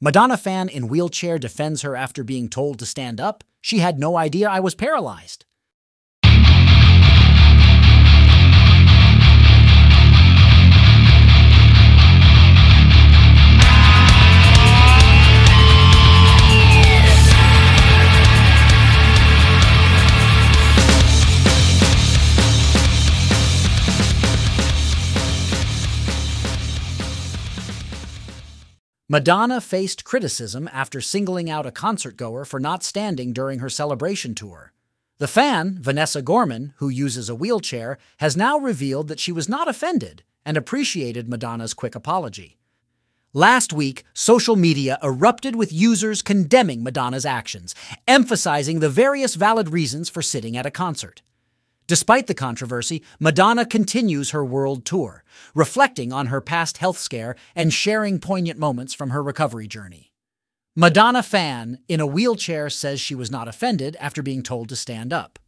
Madonna fan in wheelchair defends her after being told to stand up. She had no idea I was paralyzed. Madonna faced criticism after singling out a concertgoer for not standing during her celebration tour. The fan, Vanessa Gorman, who uses a wheelchair, has now revealed that she was not offended and appreciated Madonna's quick apology. Last week, social media erupted with users condemning Madonna's actions, emphasizing the various valid reasons for sitting at a concert. Despite the controversy, Madonna continues her world tour, reflecting on her past health scare and sharing poignant moments from her recovery journey. Madonna fan in a wheelchair says she was not offended after being told to stand up.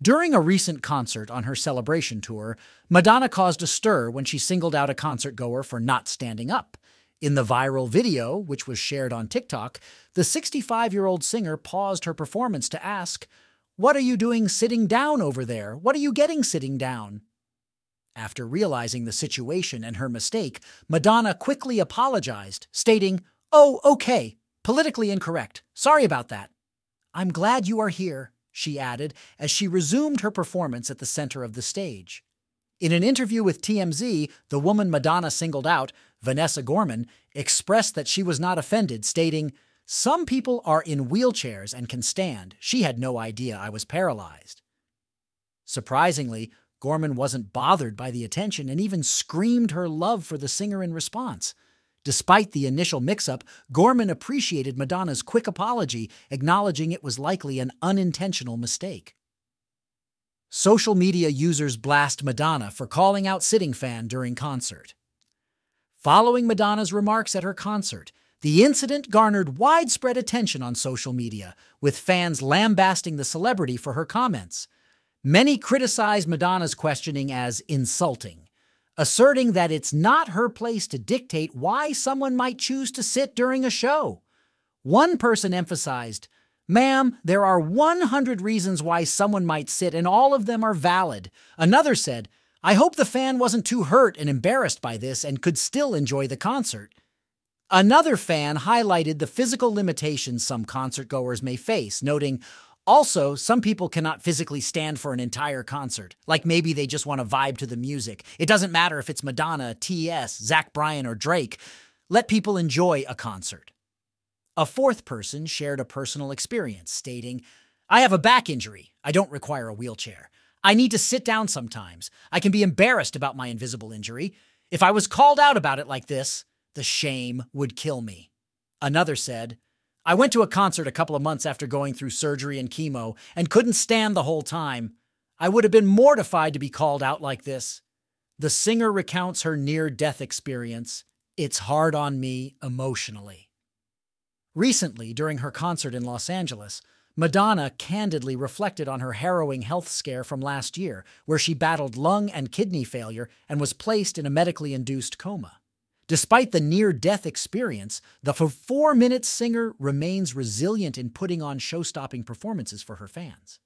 During a recent concert on her celebration tour, Madonna caused a stir when she singled out a concert goer for not standing up. In the viral video, which was shared on TikTok, the 65 year old singer paused her performance to ask, what are you doing sitting down over there? What are you getting sitting down? After realizing the situation and her mistake, Madonna quickly apologized, stating, Oh, okay, politically incorrect. Sorry about that. I'm glad you are here, she added as she resumed her performance at the center of the stage. In an interview with TMZ, the woman Madonna singled out, Vanessa Gorman, expressed that she was not offended, stating, some people are in wheelchairs and can stand. She had no idea I was paralyzed. Surprisingly, Gorman wasn't bothered by the attention and even screamed her love for the singer in response. Despite the initial mix up, Gorman appreciated Madonna's quick apology, acknowledging it was likely an unintentional mistake. Social media users blast Madonna for calling out Sitting Fan during concert. Following Madonna's remarks at her concert, the incident garnered widespread attention on social media, with fans lambasting the celebrity for her comments. Many criticized Madonna's questioning as insulting, asserting that it's not her place to dictate why someone might choose to sit during a show. One person emphasized, Ma'am, there are 100 reasons why someone might sit, and all of them are valid. Another said, I hope the fan wasn't too hurt and embarrassed by this and could still enjoy the concert. Another fan highlighted the physical limitations some concertgoers may face, noting, also, some people cannot physically stand for an entire concert. Like maybe they just want to vibe to the music. It doesn't matter if it's Madonna, T.S., Zach Bryan, or Drake. Let people enjoy a concert. A fourth person shared a personal experience, stating, I have a back injury. I don't require a wheelchair. I need to sit down sometimes. I can be embarrassed about my invisible injury. If I was called out about it like this, the shame would kill me. Another said, I went to a concert a couple of months after going through surgery and chemo and couldn't stand the whole time. I would have been mortified to be called out like this. The singer recounts her near death experience. It's hard on me emotionally. Recently, during her concert in Los Angeles, Madonna candidly reflected on her harrowing health scare from last year, where she battled lung and kidney failure and was placed in a medically induced coma. Despite the near death experience, the four minute singer remains resilient in putting on show stopping performances for her fans.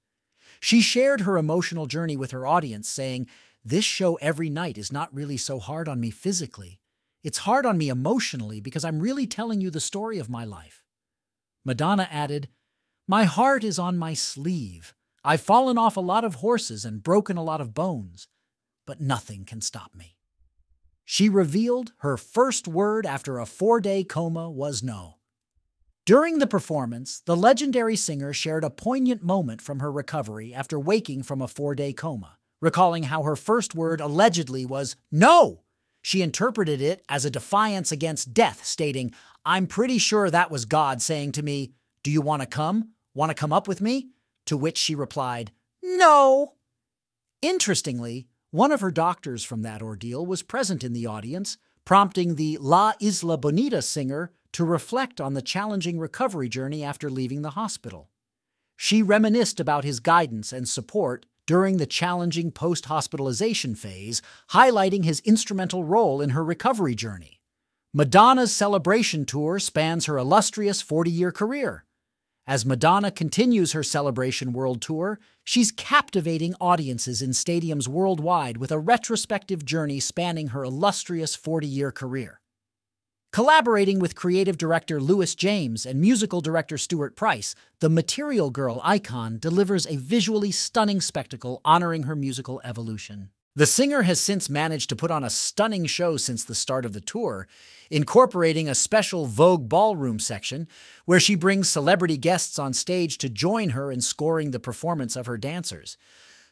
She shared her emotional journey with her audience, saying, This show every night is not really so hard on me physically. It's hard on me emotionally because I'm really telling you the story of my life. Madonna added, My heart is on my sleeve. I've fallen off a lot of horses and broken a lot of bones, but nothing can stop me. She revealed her first word after a four day coma was no. During the performance, the legendary singer shared a poignant moment from her recovery after waking from a four day coma, recalling how her first word allegedly was no. She interpreted it as a defiance against death, stating, I'm pretty sure that was God saying to me, Do you want to come? Want to come up with me? To which she replied, No. Interestingly, one of her doctors from that ordeal was present in the audience, prompting the La Isla Bonita singer to reflect on the challenging recovery journey after leaving the hospital. She reminisced about his guidance and support during the challenging post hospitalization phase, highlighting his instrumental role in her recovery journey. Madonna's celebration tour spans her illustrious 40 year career. As Madonna continues her Celebration World Tour, she's captivating audiences in stadiums worldwide with a retrospective journey spanning her illustrious 40 year career. Collaborating with creative director Lewis James and musical director Stuart Price, the Material Girl icon delivers a visually stunning spectacle honoring her musical evolution. The singer has since managed to put on a stunning show since the start of the tour, incorporating a special Vogue ballroom section where she brings celebrity guests on stage to join her in scoring the performance of her dancers.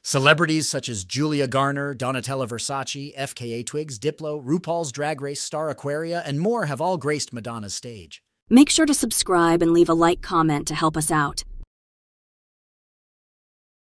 Celebrities such as Julia Garner, Donatella Versace, FKA Twigs, Diplo, RuPaul's Drag Race star Aquaria, and more have all graced Madonna's stage. Make sure to subscribe and leave a like comment to help us out.